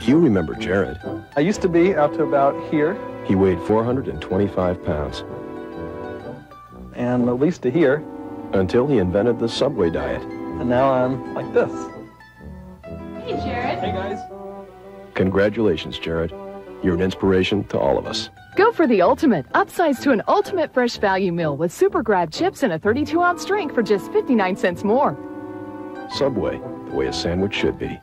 You remember Jared. I used to be out to about here He weighed 425 pounds and at least to here, until he invented the Subway diet. and now I'm like this. Hey, Jared. Hey guys. Congratulations, Jared. You're an inspiration to all of us. Go for the ultimate. Upsize to an ultimate fresh value meal with Super Grab chips and a 32 ounce drink for just 59 cents more. Subway, the way a sandwich should be.